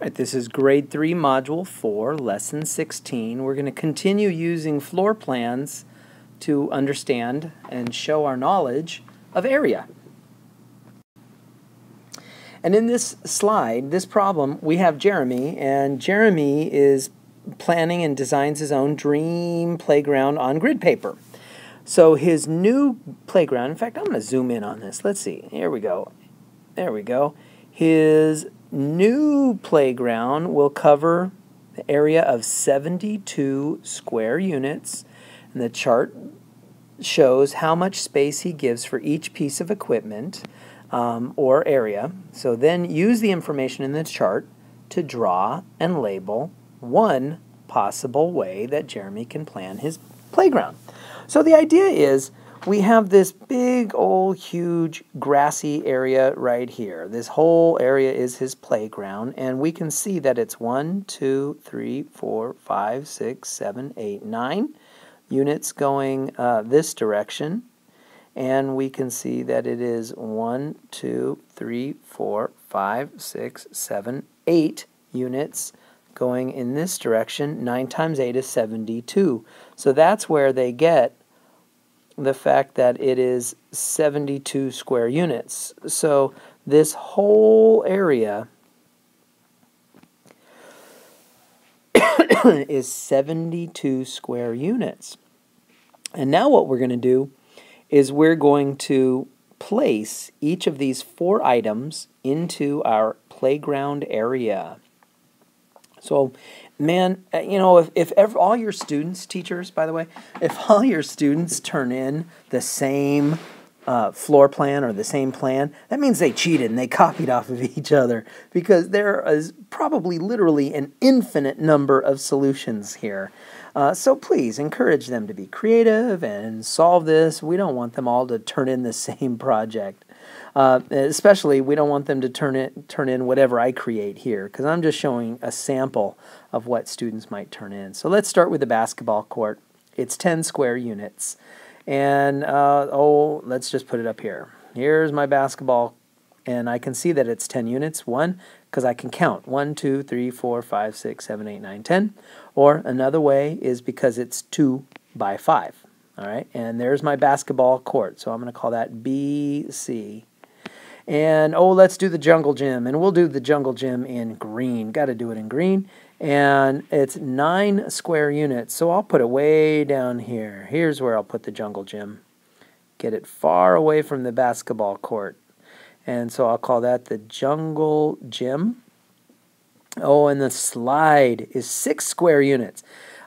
Right, this is grade 3, module 4, lesson 16. We're going to continue using floor plans to understand and show our knowledge of area. And in this slide, this problem, we have Jeremy, and Jeremy is planning and designs his own dream playground on grid paper. So his new playground, in fact, I'm going to zoom in on this. Let's see. Here we go. There we go. His new playground will cover the area of 72 square units. And the chart shows how much space he gives for each piece of equipment um, or area. So then use the information in the chart to draw and label one possible way that Jeremy can plan his playground. So the idea is we have this big old huge grassy area right here. This whole area is his playground and we can see that it's one, two, three, four, five, six, seven, eight, nine units going uh, this direction and we can see that it is one, two, three, four, five, six, seven, eight units going in this direction. 9 times 8 is 72. So that's where they get the fact that it is 72 square units. So this whole area is 72 square units. And now what we're going to do is we're going to place each of these four items into our playground area. So man, uh, you know, if, if ever, all your students, teachers, by the way, if all your students turn in the same uh, floor plan or the same plan, that means they cheated and they copied off of each other because there is probably literally an infinite number of solutions here. Uh, so please encourage them to be creative and solve this. We don't want them all to turn in the same project. Uh, especially, we don't want them to turn it turn in whatever I create here because I'm just showing a sample of what students might turn in. So let's start with the basketball court. It's 10 square units, and uh, oh, let's just put it up here. Here's my basketball, and I can see that it's 10 units. One, because I can count one, two, three, four, five, six, seven, eight, nine, ten. Or another way is because it's two by five. All right, and there's my basketball court. So I'm going to call that BC. And oh, let's do the jungle gym. And we'll do the jungle gym in green. Got to do it in green. And it's nine square units. So I'll put it way down here. Here's where I'll put the jungle gym. Get it far away from the basketball court. And so I'll call that the jungle gym. Oh, and the slide is six square units.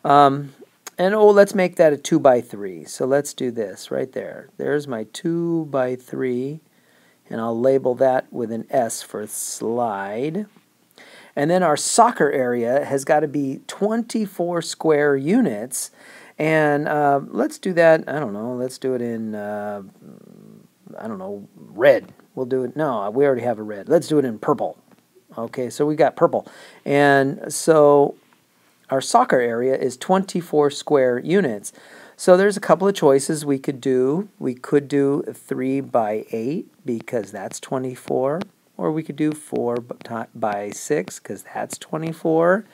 Um, and oh, let's make that a two by three. So let's do this right there. There's my two by three and I'll label that with an S for slide. And then our soccer area has got to be 24 square units. And uh, let's do that, I don't know, let's do it in, uh, I don't know, red. We'll do it, no, we already have a red. Let's do it in purple. Okay, so we got purple. And so our soccer area is 24 square units. So there's a couple of choices we could do. We could do 3 by 8 because that's 24. Or we could do 4 by 6 because that's 24.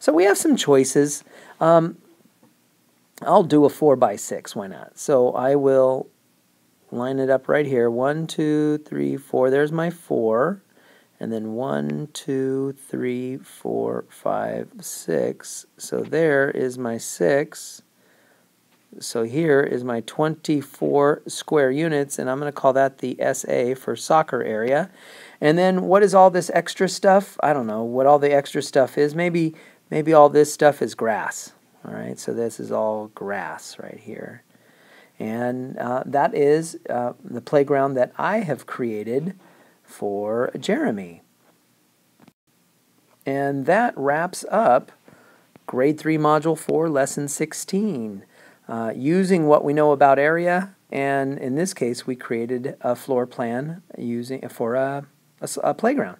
So we have some choices. Um, I'll do a 4 by 6. Why not? So I will line it up right here. 1, 2, 3, 4. There's my 4. And then 1, 2, 3, 4, 5, 6. So there is my 6. So here is my 24 square units, and I'm going to call that the SA for soccer area. And then what is all this extra stuff? I don't know what all the extra stuff is. Maybe maybe all this stuff is grass. All right, so this is all grass right here. And uh, that is uh, the playground that I have created for Jeremy. And that wraps up Grade 3 Module 4, Lesson 16. Uh, using what we know about area, and in this case, we created a floor plan using for a, a, a playground.